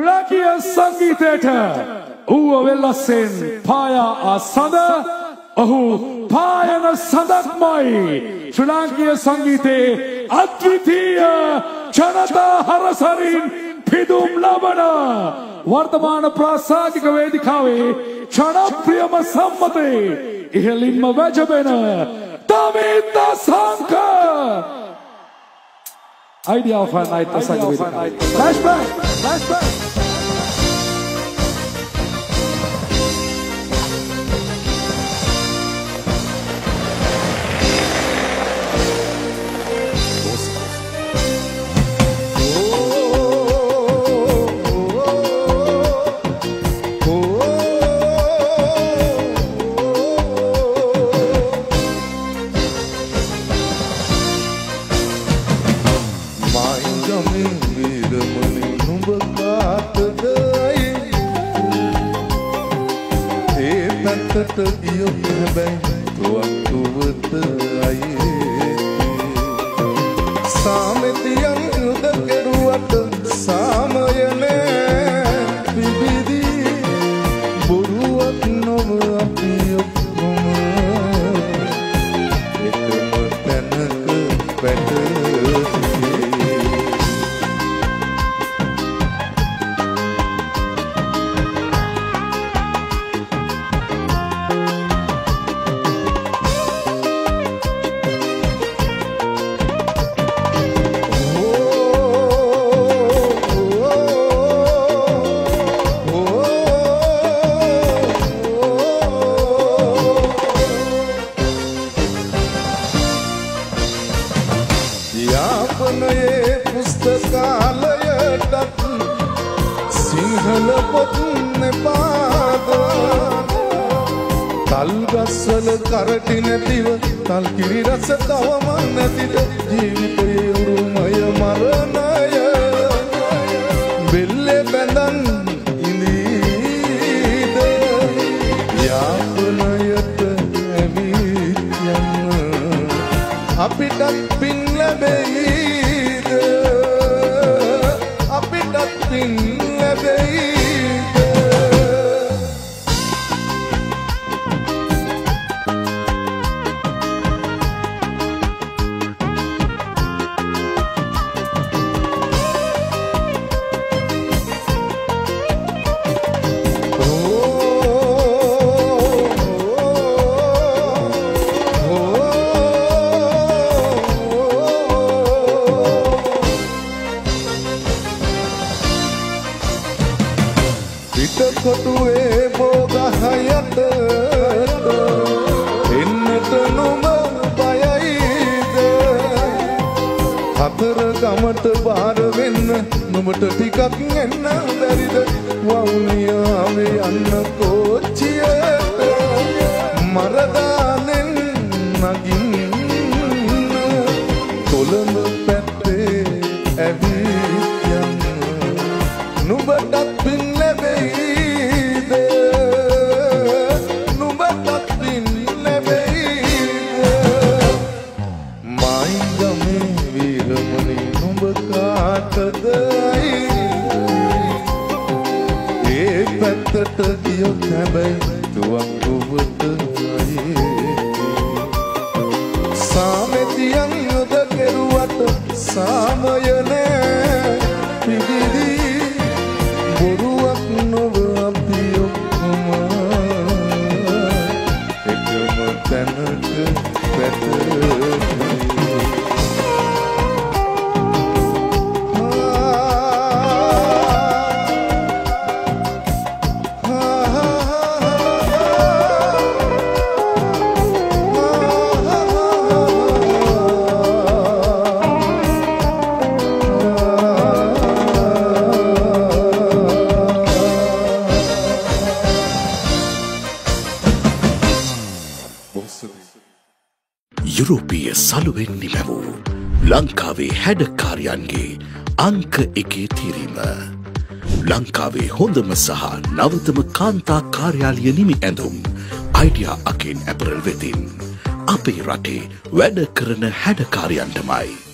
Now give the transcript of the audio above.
ශ්‍රාකීය සංගීතයට ඌව වෙල්ලස්සෙන් පායා අසඳ ඔහු පායන සඳක්මයි ශ්‍රී ලාංකීය සංගීතයේ අද්විතීය ජනතා හරසරින් පිදුම් ලබන වර්තමාන ප්‍රාසාදික වේදිකාවේ ජනප්‍රියම සම්මතේ ඉහළින්ම වැජබෙන Damitha සංක Idea of a night Flashback! Flashback! පැත්තට ගියොත් හැබැයි තුවක්කුවත අයේ සාමතියන් යුද කෙරුවට සාමයනෑ සිංහල පොත් එපාද තල්ගස්වල කරටි නැතිව තල් කිරි රස තවම නැතිද? ජීවිතයේ උරුමය මරණය. බෙල්ලේ බැඳන් ඉඳීද? යාපනයට ඇවිත් යන්න. අපිටත් පින් ලැබෙයිද පිටකොටුවේ බෝගහයට එන්නට නොම බයයිද? හතර ගමට බාර වෙන්න නොමට ටිකක් එන්න බැරිද? වවුනියාවේ යන්න කෝච්චියට. මරදානෙන් නගින්න. කොළඹ පැත්තේ කාටද ඒ පැත්තට ගියොත් හැබැයි තුවක්කුවට අයේ සාමෙතියන් යොද කෙරුවට සාමය යුරෝපීය සලුවෙන් නිමැවූ ලංකාවේ හැඩකාරයන්ගේ අංක එකේ තීරීම. ලංකාවේ හොඳම සහ නවතම කාන්තා කාර්යාලිය නිමි ඇඳුම් අයිඩියා අකෙන් ඇපරල් වෙතින්. අපේ රටේ වැඩ කරන හැඩකාරයන්ටමයි.